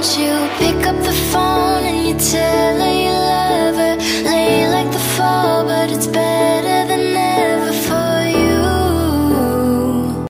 Don't you pick up the phone and you tell her you love her. Lay like the fall, but it's better